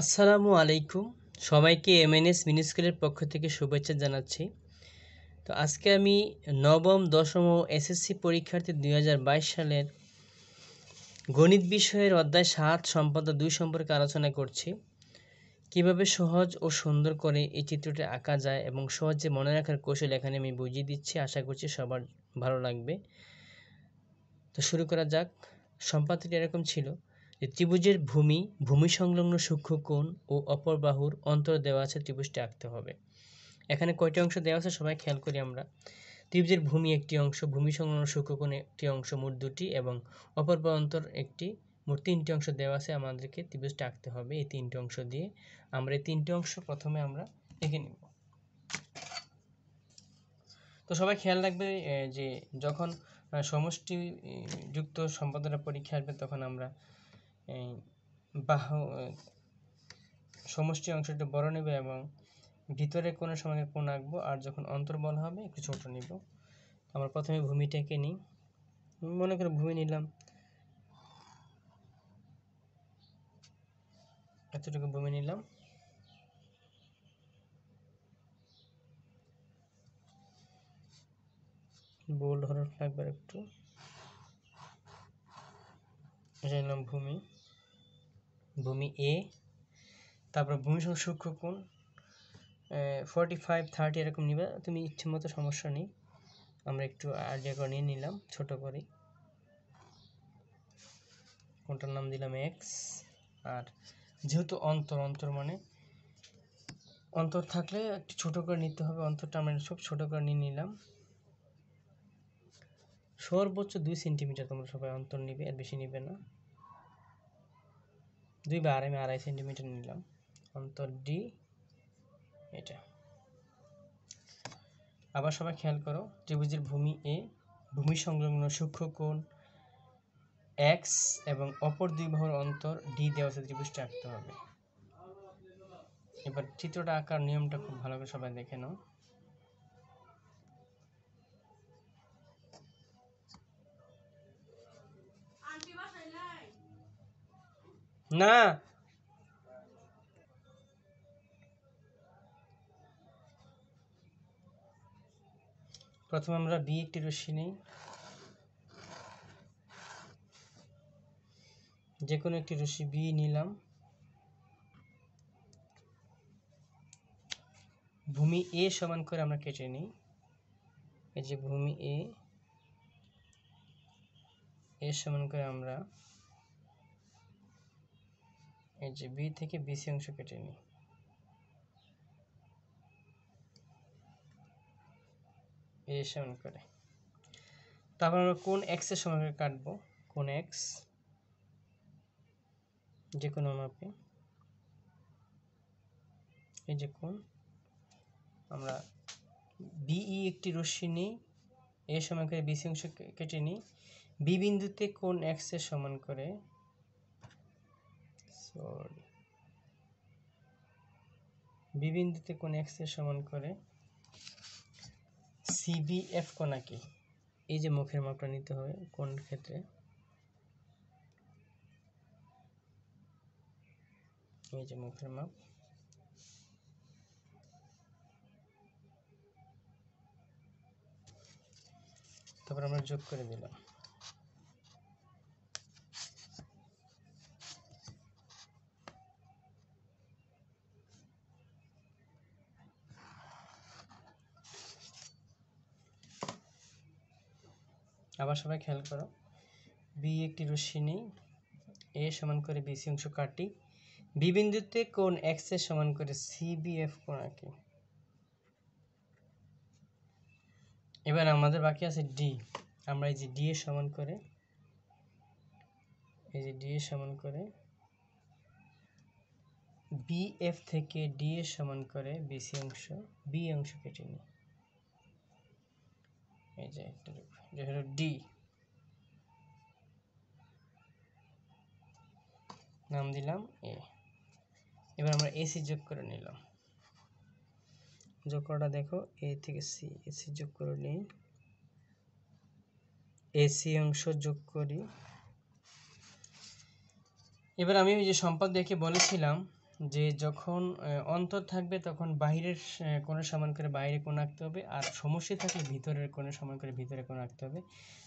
আসসালামু আলাইকুম। সবাইকে এমএনএস মিনি স্কুলের পক্ষ থেকে শুভেচ্ছা জানাচ্ছি। তো আজকে আমি নবম, দশম ও এসএসসি পরীক্ষার্থী দু হাজার বাইশ সালের গণিত বিষয়ের অধ্যায় সাত সম্পাদক দুই সম্পর্কে আলোচনা করছি। কীভাবে সহজ ও সুন্দর করে এই চিত্রটি আঁকা যায় এবং সহজে মনে রাখার কৌশল এখানে আমি বুঝিয়ে দিচ্ছি। আশা করছি সবার ভালো লাগবে। তো শুরু করা যাক। সম্পাদটি এরকম ছিল। ত্রিভুজের ভূমি ভূমি সংলগ্ন সূক্ষ্ম কোণ ও অপর বাহুর অন্তর দেওয়া আছে ত্রিভুজটি আঁকতে হবে। এখানে কয়টি অংশ দেওয়া আছে সবাই খেয়াল করি আমরা। ত্রিভুজের ভূমি একটি অংশ, ভূমি সংলগ্ন সূক্ষ্মকোণ একটি অংশ, মোট দুটি এবং অপর বা অন্তর একটি, মোট তিনটি অংশ দেওয়া আছে আমাদেরকে ত্রিভুজটা আঁকতে হবে। এই তিনটি অংশ দিয়ে আমরা এই তিনটি অংশ প্রথমে আমরা এঁকে নেব। তো সবাই খেয়াল রাখবে যে যখন সমষ্টি যুক্ত সম্পাদনা পরীক্ষা আসবে তখন আমরা বাহু সমষ্টি অংশটা বড় নেব এবং ভিতরে কোনো সময় কোন আঁকবো আর যখন অন্তর বলা হবে একটু ছোট নিব। আমরা প্রথমে ভূমিটাকে নিই। মনে করে ভূমি নিলাম। এতটুকু ভূমি নিলাম। বোল্ড হরফ লাগবে একটু নিলাম ভূমি। ভূমি এ তারপর ভূমি কোণ ফর্টি ফাইভ থার্টি এরকম নিবে। তুমি ইচ্ছে মতো সমস্যা নেই। আমরা একটু আইডিয়া করে নিয়ে নিলাম, ছোট করে। কোনটার নাম দিলাম এক্স আর যেহেতু অন্তর অন্তর মানে অন্তর থাকলে একটু ছোট করে নিতে হবে। অন্তরটা আমরা সব ছোট করে নিয়ে নিলাম। সর্বোচ্চ দুই সেন্টিমিটার তোমরা সবাই অন্তর নিবে আর বেশি নিবে না। দুই বা আড়াই আড়াই সেন্টিমিটার নিলাম। অন্তর ডি এটা। আবার সবাই খেয়াল করো, ত্রিভুজের ভূমি এ ভূমি সংলগ্ন সূক্ষ্ম কোণ এক্স এবং অপর দুই বাহুর অন্তর ডি দেওয়া আছে ত্রিভুজটা আঁকতে হবে। এবার চিত্রটা আঁকার নিয়মটা খুব ভালো করে সবাই দেখে নাও। না। প্রথমে আমরা বি একটি রশ্মি নিই। যে কোনো একটি রশ্মি বি নিলাম। ভূমি এ সমান করে আমরা কেটে নিই। এই যে ভূমি এ এ সমান করে আমরা এই যে বি থেকে বিসি অংশ কেটে নিই। এ সমান করে। তারপর আমরা কোন এক্সের সমান করে কাটবো? কোন এক্স যে কোনো মাপে। এই যে কোন, আমরা বিই একটি রশ্মি নিই, এ সমান করে বিসি অংশ কেটে নিই। বি বিন্দুতে কোন এক্সের সমান করে? সরি বি বিন্দুতে কোন এক্সের সমান করে সিবিএফ কোনাকে এই যে মুখের মাপটা নিতে হবে কোন ক্ষেত্রে? এই যে মুখের মাপ। তারপর আমরা যোগ করে দিলাম। আবার সবাই খেয়াল করো। বি একটি রশ্মি নেই। এ সমান করে বিসি অংশ কাটি। বি বিন্দুতে কোন এক্সের সমান করে সিবিএফ কোণ আঁকি। এবার আমাদের বাকি আছে ডি আমরা এই যে ডি এর সমান করে, এই যে ডি এর সমান করে বিএফ থেকে ডি এর সমান করে বিসি অংশ বি অংশ কেটে নিই। এই যে হলো ডি নাম দিলাম এ এবার আমরা এসি যোগ করে নিলাম। যোগ করাটা দেখো এ থেকে সি এসি যোগ করে নিই। এসি অংশ যোগ করি। এবার আমি ওই যে সম্পদ দেখে বলেছিলাম যে যখন অন্তর থাকবে তখন বাহিরের কোণের সমান করে বাইরে কোণ আঁকতে হবে আর সমষ্টি থাকলে ভিতরের কোণের সমান করে ভিতরে কোণ আঁকতে হবে।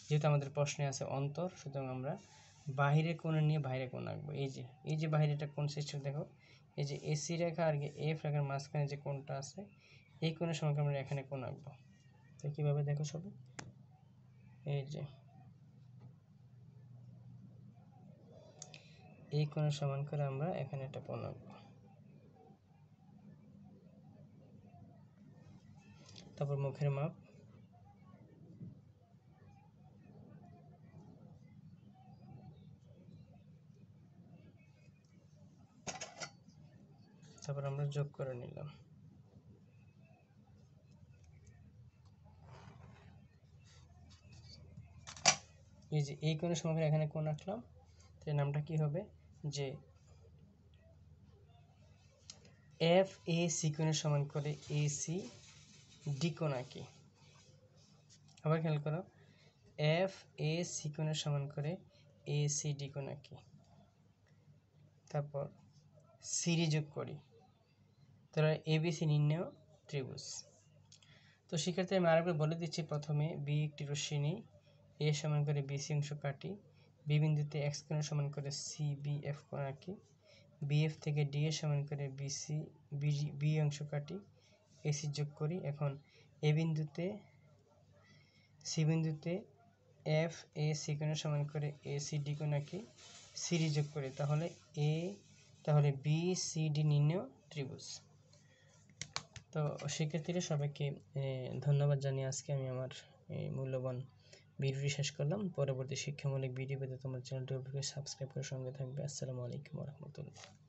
যেহেতু আমাদের প্রশ্নে আছে অন্তর, সুতরাং আমরা বাহিরে কোণে নিয়ে বাইরে কোণ আঁকবো। এই যে এই যে বাইরে একটা কোণ সৃষ্টি দেখো, এই যে এসি রেখা আর এফ রেখার মাঝখানে যে কোণটা আছে, এই কোণের সমান করে আমরা এখানে কোণ আঁকবো। তো কীভাবে দেখো সবাই এই যে, এই কোণের সমান করে আমরা এখানে একটা কোণ আঁকবো। তারপর মুখের মাপ। তারপর আমরা যোগ করে নিলাম। এই যে এই কোণের সমান করে এখানে কোণ আঁকলাম তো নামটা কি হবে? যে এফ এ সি কোণের সমান করে এ সি ডি কোণ আঁকি আবার খেয়াল করো এফ এ সি কোণের সমান করে এ সি ডি কোণ আঁকি তারপর সিরি যোগ করি। তাহলে এবিসি নির্ণয় ত্রিভুজ। তো শিক্ষার্থী, আমি আরেকবার বলে দিচ্ছি প্রথমে বি একটি রশ্মি নিই। এ সমান করে বিসি অংশ কাটি। বি বিন্দুতে এক্স কোণের সমান করে সি বি এফ কোণ আঁকি বিএফ থেকে ডি এর সমান করে বিসি বি অংশ কাটি। এসি যোগ করি? এখন এ বিন্দুতে, সি বিন্দুতে এফ, এ, সি কোণের সমান করে এ, সি, ডি কোণ আঁকি সিরি যোগ করি। তাহলে এ, তাহলে বি, সি, ডি নির্ণয় ত্রিভুজ। তো শিক্ষার্থীরা সবাইকে ধন্যবাদ জানিয়ে আজকে আমি আমার মূল্যবান ভিডিওটি শেষ করলাম। পরবর্তী শিক্ষামূলক ভিডিও পেতে তোমার চ্যানেলটি সাবস্ক্রাইব করে সঙ্গে থাকবে। আসসালামু আলাইকুম রহমতুল্লাহ।